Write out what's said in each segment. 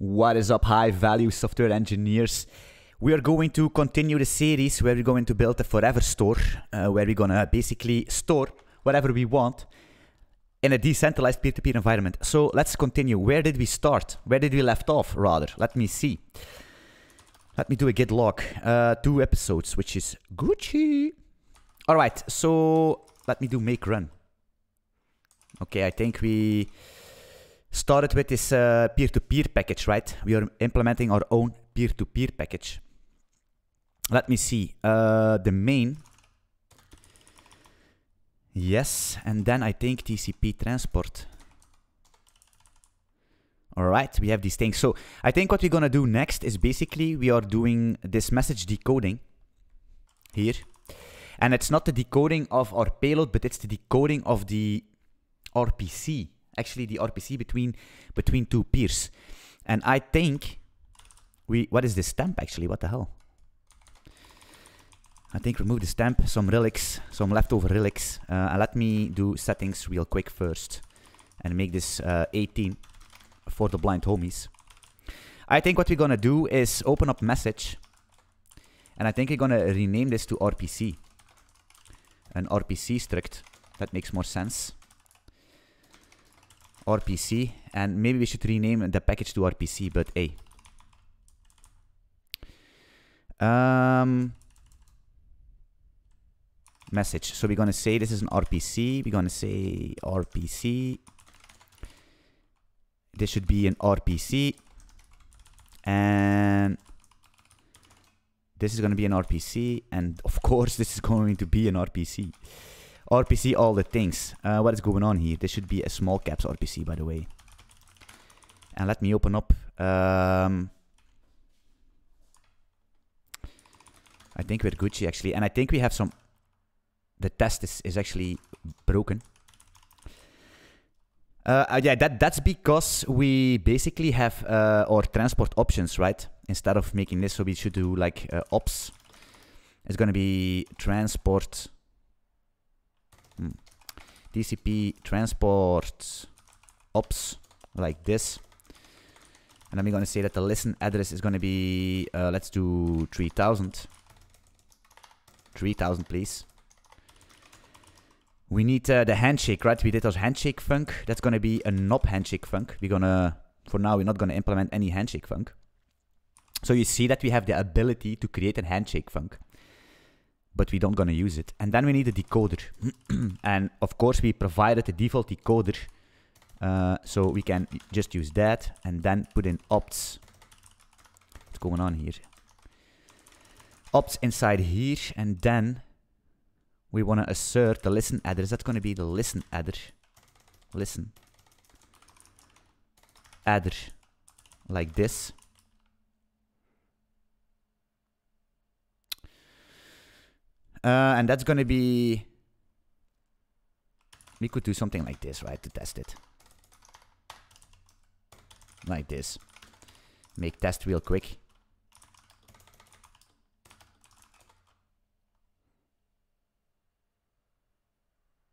What is up, high value software engineers? We are going to continue the series where we're going to build a forever store, uh, where we're gonna basically store whatever we want in a decentralized peer to peer environment. So let's continue. Where did we start? Where did we left off, rather? Let me see. Let me do a git log. Uh, two episodes, which is Gucci. All right, so let me do make run. Okay, I think we started with this uh, peer-to-peer package, right? We are implementing our own peer-to-peer package. Let me see. Uh, the main. Yes, and then I think TCP transport. All right, we have these things. So I think what we're gonna do next is basically we are doing this message decoding here. And it's not the decoding of our payload, but it's the decoding of the RPC actually the RPC between between two peers. And I think we what is this stamp actually? What the hell? I think remove the stamp, some relics, some leftover relics. Uh, let me do settings real quick first and make this uh, 18 for the blind homies. I think what we're gonna do is open up message and I think we're gonna rename this to RPC. An RPC struct. That makes more sense. RPC, and maybe we should rename the package to RPC, but hey. Um, message. So we're gonna say this is an RPC. We're gonna say RPC. This should be an RPC. And this is gonna be an RPC. And of course, this is going to be an RPC. RPC all the things. Uh, what is going on here? This should be a small caps RPC, by the way. And let me open up. Um, I think we're Gucci, actually. And I think we have some... The test is, is actually broken. Uh, uh, yeah, that, that's because we basically have uh, our transport options, right? Instead of making this, so we should do like uh, ops. It's going to be transport. TCP transport ops like this. And I'm going to say that the listen address is going to be, uh, let's do 3000. 3000, please. We need uh, the handshake, right? We did our handshake func. That's going to be a nop handshake func. We're going to, for now, we're not going to implement any handshake func. So you see that we have the ability to create a handshake func but we don't gonna use it. And then we need a decoder. and of course we provided the default decoder. Uh, so we can just use that and then put in opts. What's going on here? Opts inside here and then we want to assert the listen address. That's going to be the listen adder. Listen. Adder. Like this. Uh, and that's going to be... We could do something like this, right, to test it. Like this. Make test real quick.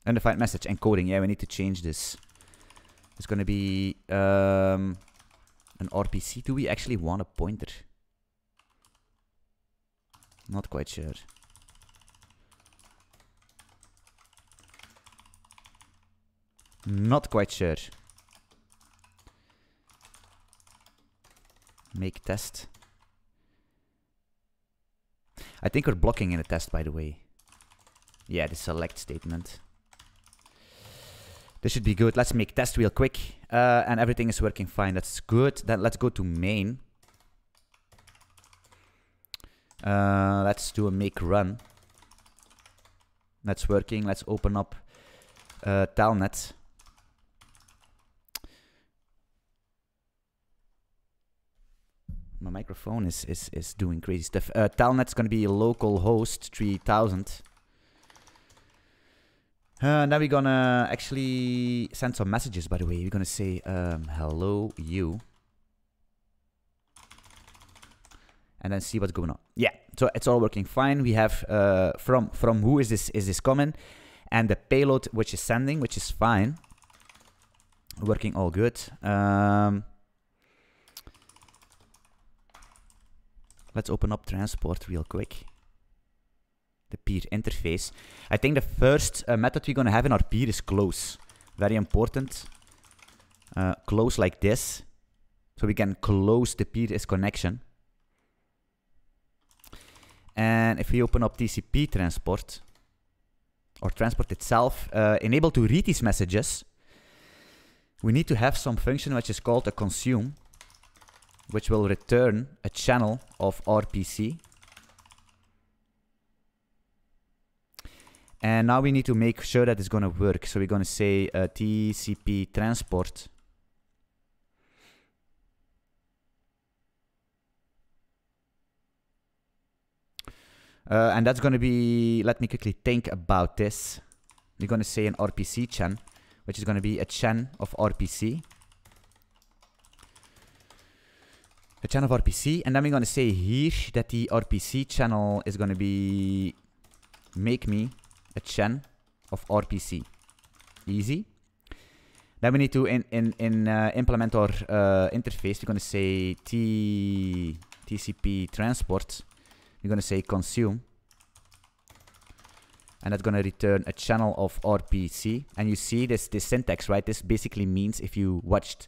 Undefined message encoding. Yeah, we need to change this. It's going to be um, an RPC. Do we actually want a pointer? Not quite sure. Not quite sure. Make test. I think we're blocking in a test, by the way. Yeah, the select statement. This should be good. Let's make test real quick. Uh, and everything is working fine. That's good. Then let's go to main. Uh, let's do a make run. That's working. Let's open up uh, Telnet. My microphone is, is, is doing crazy stuff. Uh, Telnet's going to be local host 3000. Uh, now we're going to actually send some messages, by the way. We're going to say, um, hello, you. And then see what's going on. Yeah, so it's all working fine. We have uh, from from who is this is this coming, and the payload which is sending, which is fine. Working all good. Um, let's open up transport real quick. The peer interface. I think the first uh, method we're going to have in our peer is close. Very important. Uh, close like this. So we can close the peer is connection. And if we open up TCP transport, or transport itself, uh, enable to read these messages, we need to have some function which is called a consume, which will return a channel of RPC. And now we need to make sure that it's going to work. So we're going to say uh, TCP transport Uh, and that's going to be, let me quickly think about this. We're going to say an RPC chan, which is going to be a chan of RPC. A chan of RPC. And then we're going to say here that the RPC channel is going to be make me a chan of RPC. Easy. Then we need to in, in, in uh, implement our uh, interface. We're going to say T, TCP transport We're going to say consume. And that's going to return a channel of RPC. And you see this, this syntax, right? This basically means if you watched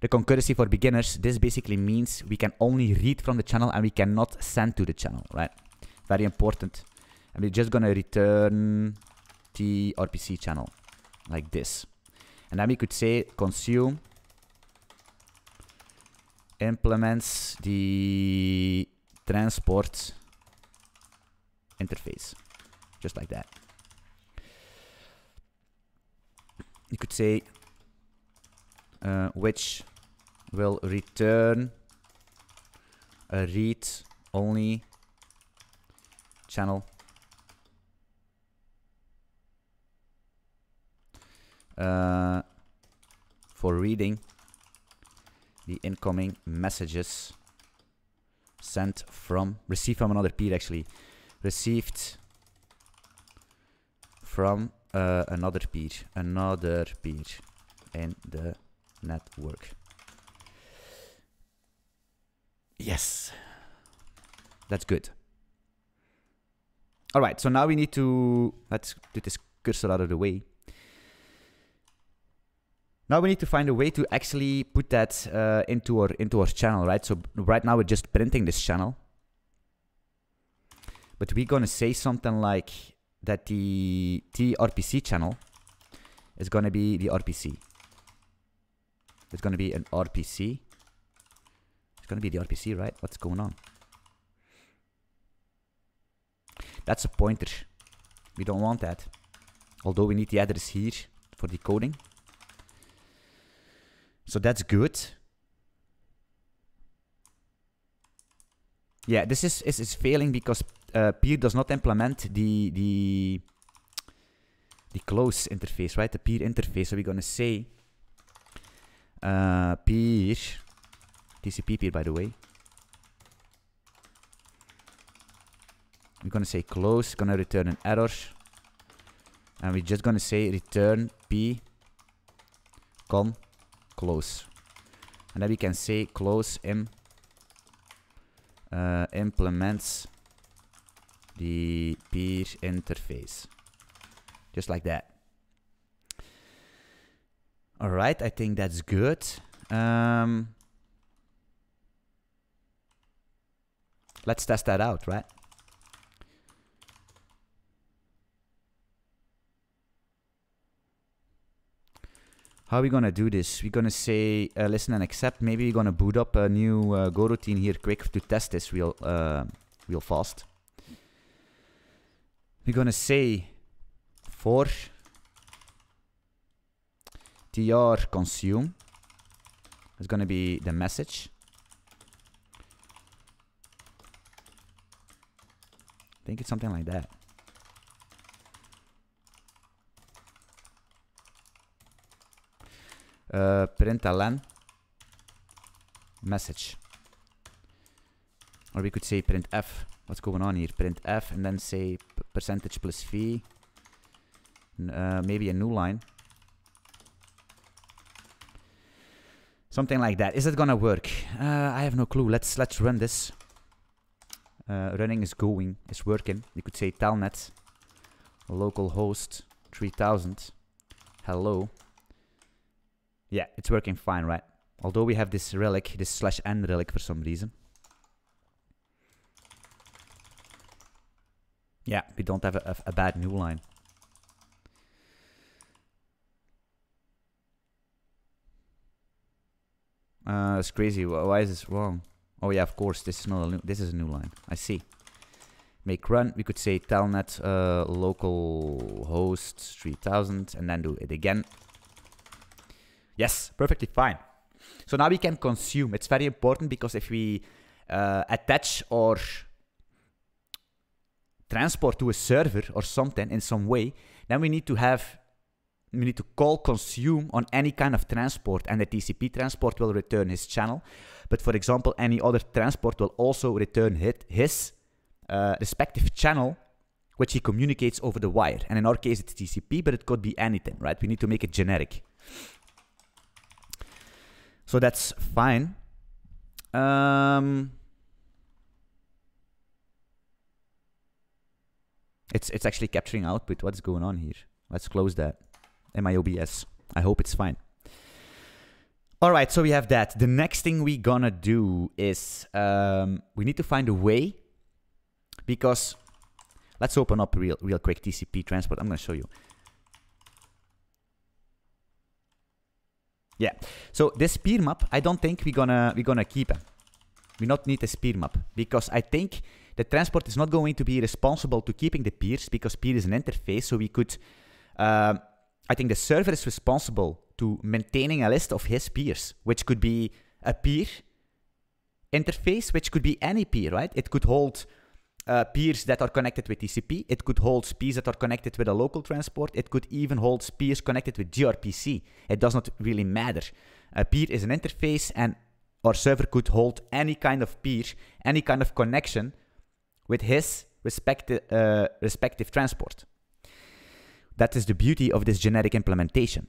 the concurrency for beginners, this basically means we can only read from the channel and we cannot send to the channel, right? Very important. And we're just going to return the RPC channel like this. And then we could say consume implements the transport interface. Just like that. You could say uh, which will return a read only channel. Uh, for reading the incoming messages sent from received from another peer actually. Received from uh, another peer, another peer in the network. Yes, that's good. All right, so now we need to, let's get this cursor out of the way. Now we need to find a way to actually put that uh, into our into our channel, right? So right now we're just printing this channel. But we're going to say something like that the TRPC channel is going to be the RPC. It's going to be an RPC. It's going to be the RPC, right? What's going on? That's a pointer. We don't want that. Although we need the address here for decoding. So that's good. Yeah, this is, is, is failing because uh, peer does not implement the the the close interface, right? The peer interface. So we're gonna say uh, peer TCP peer, by the way. We're gonna say close, gonna return an error, and we're just gonna say return p com close, and then we can say close im uh, implements the peer interface. Just like that. All right, I think that's good. Um, let's test that out, right? How are we gonna do this? We're gonna say uh, listen and accept. Maybe we're gonna boot up a new uh, Go routine here quick to test this real, uh, real fast we're gonna say for tr consume is gonna be the message. I think it's something like that. Uh, println message. Or we could say printf. What's going on here? Printf and then say percentage plus v. Uh, maybe a new line. Something like that. Is it gonna work? Uh, I have no clue. Let's let's run this. uh, running is going, It's working. You could say telnet localhost 3000 hello. Yeah, it's working fine, right? Although we have this relic, this slash n relic for some reason. Yeah, we don't have a, a, a bad new line. Uh, that's crazy. Why is this wrong? Oh yeah, of course. This is not a new, this is a new line. I see. Make run. We could say telnet uh, local host 3000 and then do it again. Yes, perfectly fine. So now we can consume. It's very important because if we uh, attach or transport to a server or something in some way, then we need to have we need to call consume on any kind of transport and the TCP transport will return his channel. But for example, any other transport will also return hit his uh, respective channel, which he communicates over the wire. And in our case, it's TCP, but it could be anything, right? We need to make it generic. So that's fine. Um, it's it's actually capturing output. What's going on here? Let's close that. MIOBS. I hope it's fine. All right, so we have that. The next thing we're gonna do is um, we need to find a way because let's open up real real quick TCP transport. I'm gonna show you. Yeah, so this peer map, I don't think we're gonna we're gonna keep it. We not need a peer map because I think the transport is not going to be responsible to keeping the peers because peer is an interface. So we could um, I think the server is responsible to maintaining a list of his peers, which could be a peer interface, which could be any peer, right? It could hold uh, peers that are connected with TCP. It could hold peers that are connected with a local transport. It could even hold peers connected with gRPC. It does not really matter. A peer is an interface, and our server could hold any kind of peer, any kind of connection with his respective, uh, respective transport. That is the beauty of this generic implementation.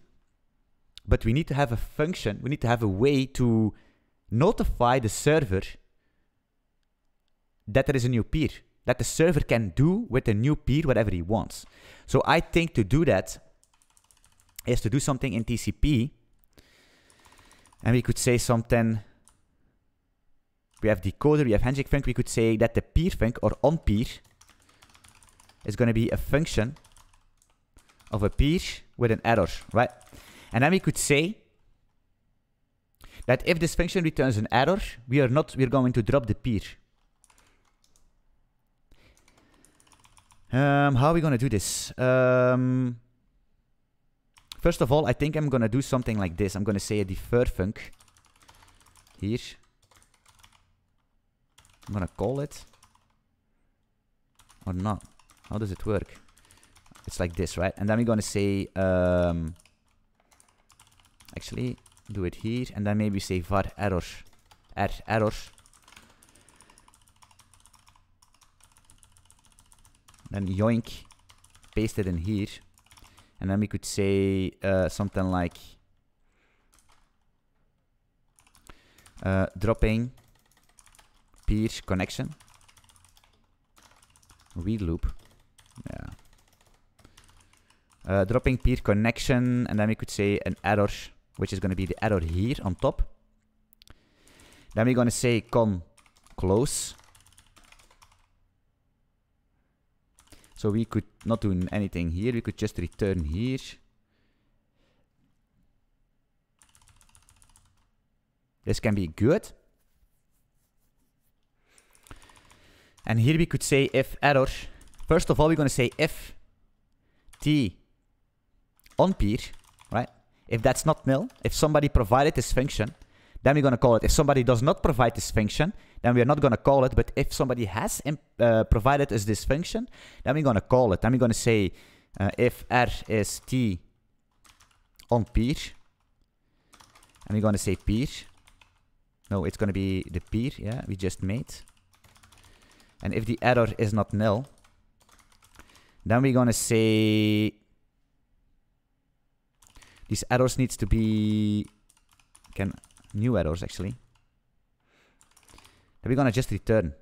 But we need to have a function, we need to have a way to notify the server that there is a new peer, that the server can do with the new peer whatever he wants. So I think to do that is to do something in TCP, and we could say something. We have decoder, we have handshake func. We could say that the peer func or on peer is going to be a function of a peer with an error, right? And then we could say that if this function returns an error, we are not, we're going to drop the peer. Um, how are we going to do this? Um, first of all, I think I'm going to do something like this. I'm going to say a defer func here. I'm going to call it. Or not. How does it work? It's like this, right? And then we're going to say, um, actually, do it here. And then maybe say var error, er, error. Then yoink, paste it in here. And then we could say uh, something like uh, dropping peer connection. Read loop. Uh, dropping peer connection, and then we could say an error, which is going to be the error here on top. Then we're going to say con close. So we could not do anything here, we could just return here. This can be good. And here we could say if error. First of all, we're going to say if t on peer, right? If that's not nil, if somebody provided this function, then we're going to call it. If somebody does not provide this function, then we're not going to call it. But if somebody has uh, provided us this function, then we're going to call it. Then we're going to say uh, if r is t on peer, and we're going to say peer. No, it's going to be the peer, yeah, we just made. And if the error is not nil, then we're going to say these arrows needs to be... Can... New arrows, actually. Then we're gonna just return.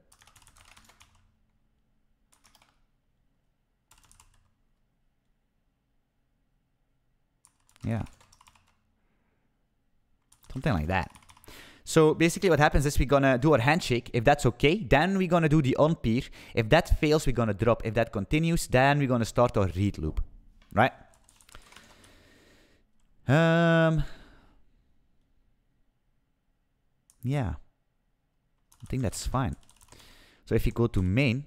Yeah. Something like that. So basically what happens is we're gonna do our handshake, if that's okay, then we're gonna do the on peer. If that fails, we're gonna drop. If that continues, then we're gonna start our read loop, right? Um, yeah, I think that's fine. So if you go to main,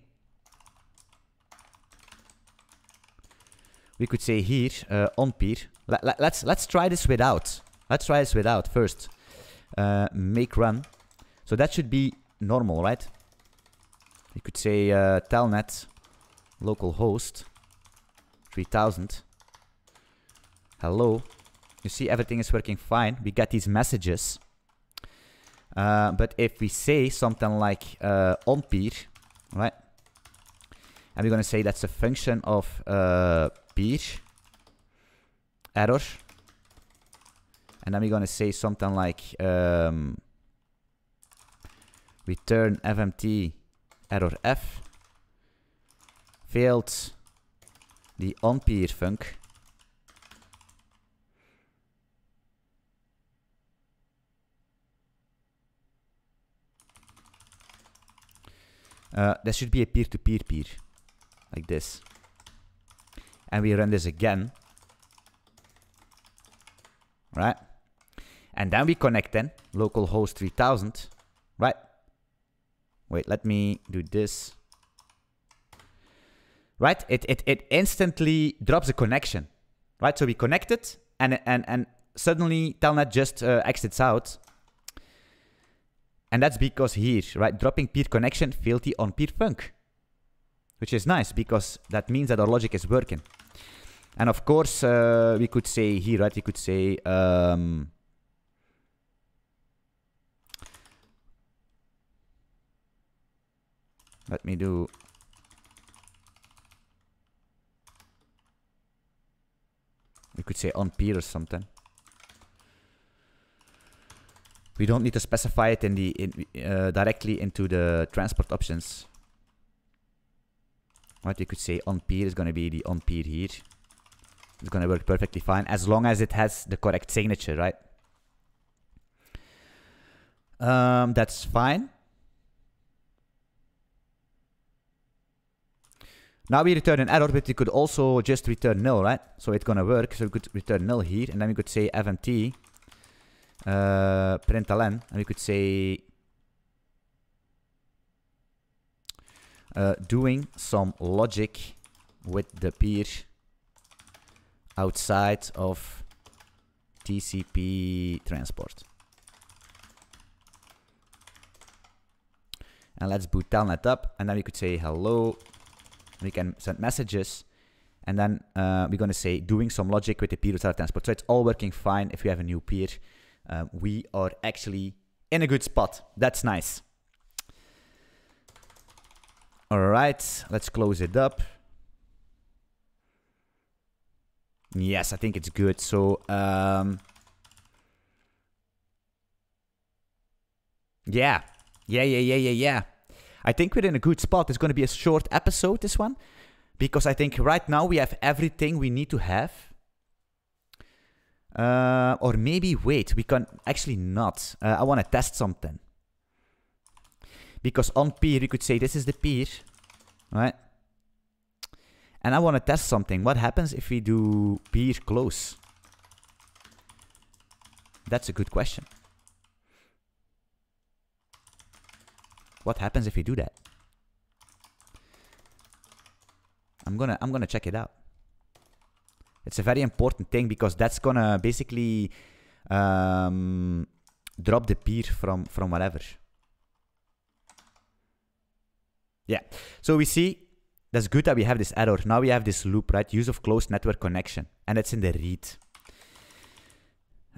we could say here uh, on peer. Let, let, let's let's try this without. Let's try this without first uh, make run. So that should be normal, right? You could say uh, telnet localhost 3000. Hello. You see everything is working fine. We get these messages. Uh, but if we say something like uh, on peer, right? And we're going to say that's a function of uh, peer error and then we're going to say something like um, return fmt error f failed the on-peer func Uh, there should be a peer-to-peer -peer, peer, like this. And we run this again. Right? And then we connect then, localhost 3000, right? Wait, let me do this. Right? It, it, it instantly drops a connection, right? So we connect it and, and, and suddenly Telnet just uh, exits out. And that's because here, right, dropping peer connection failed the on peer func, which is nice because that means that our logic is working. And of course, uh, we could say here, right, we could say, um, Let me do We could say on peer or something. We don't need to specify it in the in, uh, directly into the transport options. What you could say on peer is going to be the on peer here. It's going to work perfectly fine as long as it has the correct signature, right? Um, that's fine. Now we return an error, but we could also just return nil, right? So it's gonna work. So we could return nil here, and then we could say fmt uh, println, and we could say uh, doing some logic with the peer outside of TCP transport. And let's boot telnet up, and then we could say hello we can send messages and then uh, we're going to say doing some logic with the peer without transport. So it's all working fine if we have a new peer. Uh, we are actually in a good spot. That's nice. All right, let's close it up. Yes, I think it's good. So, um, yeah, yeah, yeah, yeah, yeah, yeah. I think we're in a good spot. It's going to be a short episode, this one, because I think right now we have everything we need to have. Uh, or maybe wait, we can actually not. Uh, I want to test something. Because on peer, you could say this is the peer, right? And I want to test something. What happens if we do peer close? That's a good question. What happens if we do that? I'm gonna I'm gonna check it out. It's a very important thing because that's gonna basically um, drop the peer from from whatever. Yeah. So we see that's good that we have this error. Now we have this loop, right? Use of closed network connection, and it's in the read.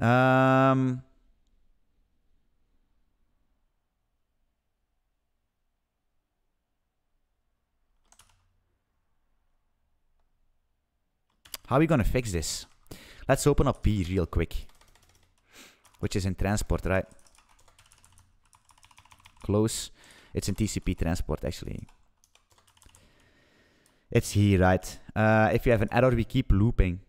Um, How are we gonna fix this? Let's open up B real quick. Which is in transport, right? Close. It's in TCP transport, actually. It's here, right? Uh, if you have an error, we keep looping.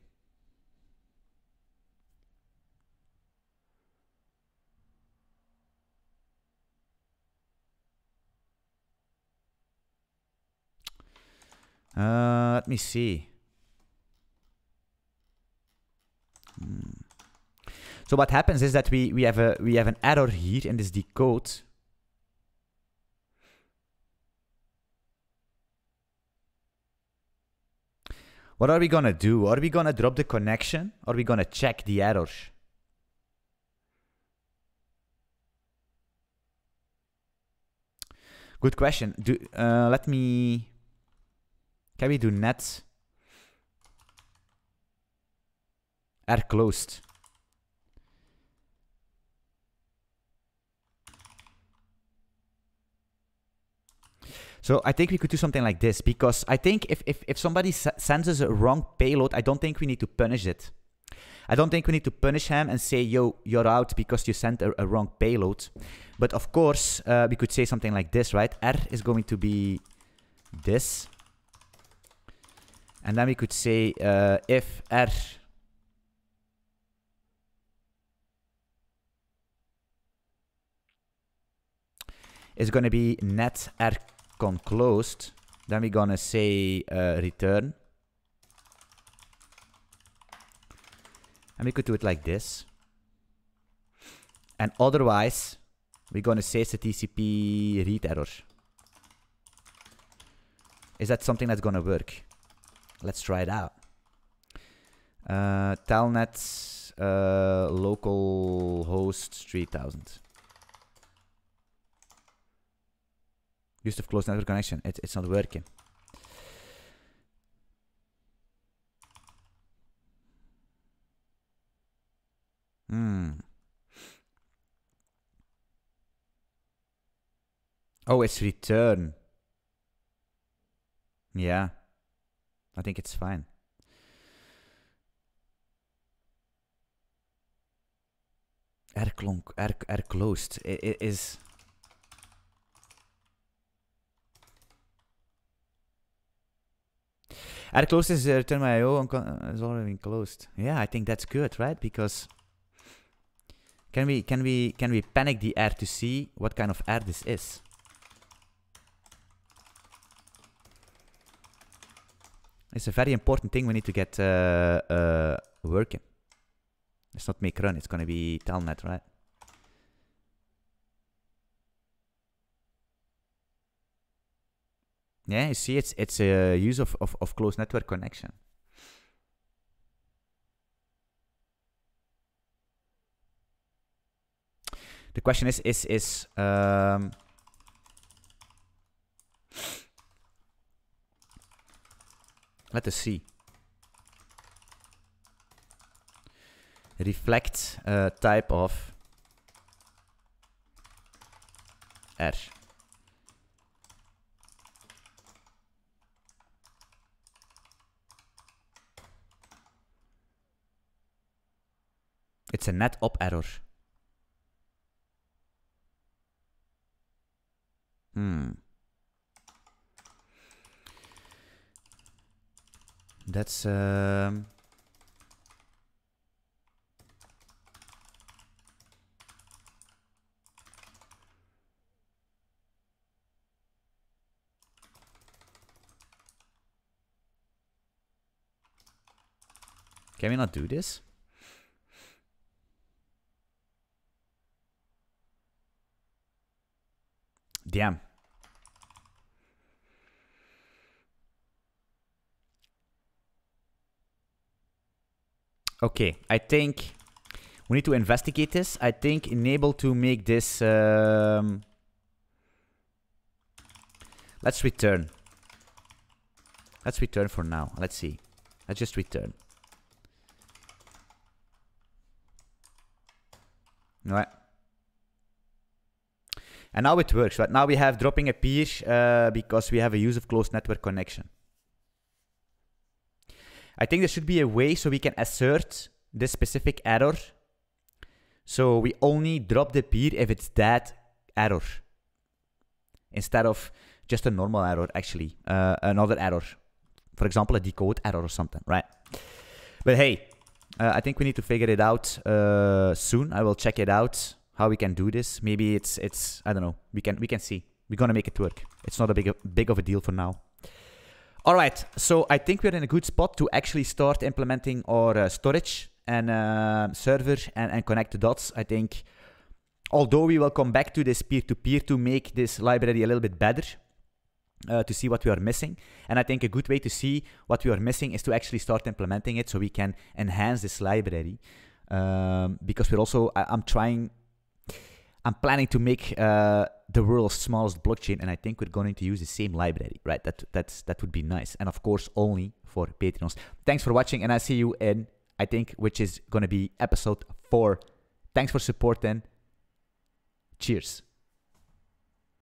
Uh, let me see. So what happens is that we, we have a we have an error here in this decode. What are we gonna do? Are we gonna drop the connection? Or are we gonna check the error? Good question. Do uh, let me. Can we do net? R closed. So I think we could do something like this because I think if, if, if somebody sends us a wrong payload, I don't think we need to punish it. I don't think we need to punish him and say, yo, you're out because you sent a, a wrong payload. But of course, uh, we could say something like this, right? R is going to be this. And then we could say uh, if R is going to be net R con closed, then we're to say uh, return. And we could do it like this. And otherwise, we're to say a TCP read error. Is that something that's to work? Let's try it out. Uh, telnet uh, local host 3000. To close network connection. It, it's not working. Hmm. Oh, it's return. Yeah. I think it's fine. R, clonk, R, R closed. It, it is... R closed is uh, return my IO is already been closed. Yeah, I think that's good, right? Because can we can we can we panic the air to see what kind of air this is? It's a very important thing we need to get uh, uh, working. It's not make run, it's gonna be telnet, right? Yeah, you see, it's it's a use of, of, of close network connection. The question is is is um, let us see. Reflect uh, type of R. It's a net op error. Hmm. That's um Can we not do this? Damn. Okay, I think we need to investigate this. I think enable to make this... Um, let's return. Let's return for now. Let's see. Let's just return. Right. And now it works, right? Now we have dropping a peer uh, because we have a use of closed network connection. I think there should be a way so we can assert this specific error. So we only drop the peer if it's that error. Instead of just a normal error, actually. Uh, another error. For example, a decode error or something, right? But hey, uh, I think we need to figure it out uh, soon. I will check it out how we can do this. Maybe it's it's I don't know. We can we can see. We're gonna make it work. It's not a big big of a deal for now. All right, so I think we're in a good spot to actually start implementing our uh, storage and uh, server and, and connect the dots. I think, although we will come back to this peer-to-peer to make this library a little bit better, uh, to see what we are missing. And I think a good way to see what we are missing is to actually start implementing it so we can enhance this library. Um, because we're also, I, am trying, I'm planning to make uh, the world's smallest blockchain, and I think we're going to use the same library, right? That that's that would be nice, and of course only for Patreons. Thanks for watching, and I see you in I think which is going to be episode four. Thanks for supporting. Cheers.